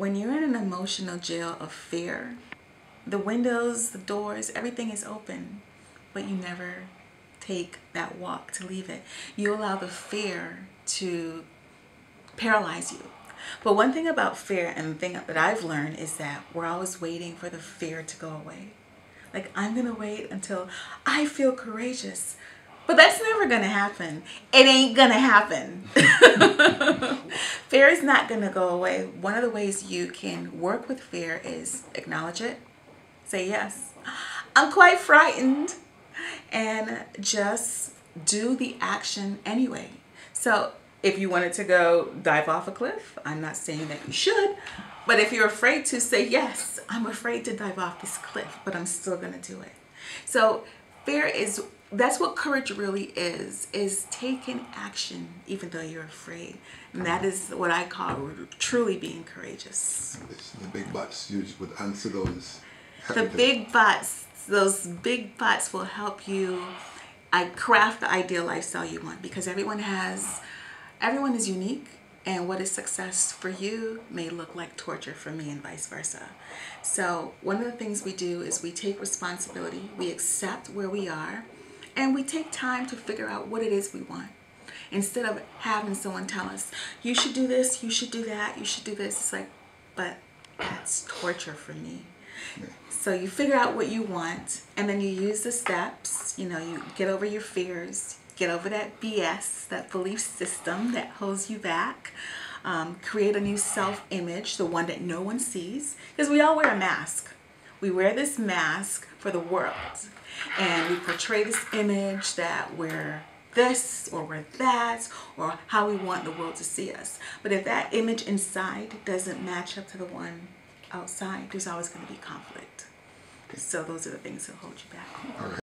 when you're in an emotional jail of fear, the windows, the doors, everything is open, but you never take that walk to leave it. You allow the fear to paralyze you. But one thing about fear and the thing that I've learned is that we're always waiting for the fear to go away. Like, I'm going to wait until I feel courageous. But that's never going to happen. It ain't going to happen. fear is not going to go away. One of the ways you can work with fear is acknowledge it. Say, yes, I'm quite frightened. And just do the action anyway. So if you wanted to go dive off a cliff, I'm not saying that you should, but if you're afraid to say, yes, I'm afraid to dive off this cliff, but I'm still going to do it. So fear is, that's what courage really is, is taking action even though you're afraid. And that is what I call truly being courageous. The big buts you would answer those. The big buts, those big buts will help you I craft the ideal lifestyle you want because everyone has everyone is unique and what is success for you may look like torture for me and vice versa. So one of the things we do is we take responsibility, we accept where we are, and we take time to figure out what it is we want. Instead of having someone tell us, you should do this, you should do that, you should do this, it's like, but that's torture for me. So you figure out what you want and then you use the steps, you know, you get over your fears, Get over that BS, that belief system that holds you back. Um, create a new self-image, the one that no one sees. Because we all wear a mask. We wear this mask for the world. And we portray this image that we're this or we're that or how we want the world to see us. But if that image inside doesn't match up to the one outside, there's always going to be conflict. So those are the things that hold you back.